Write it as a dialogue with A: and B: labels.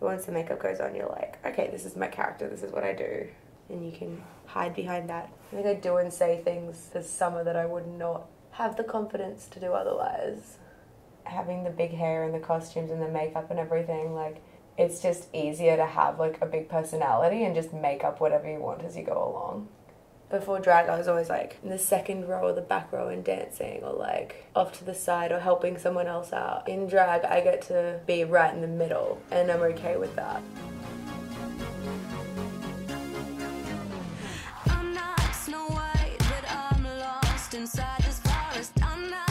A: But once the makeup goes on, you're like, okay, this is my character, this is what I do. And you can hide behind that. I think I do and say things this summer that I would not have the confidence to do otherwise. Having the big hair and the costumes and the makeup and everything, like, it's just easier to have like a big personality and just make up whatever you want as you go along before drag, I was always like in the second row or the back row and dancing or like off to the side or helping someone else out. In drag, I get to be right in the middle and I'm okay with that.
B: I'm not Snow White, but I'm lost inside this forest. I'm not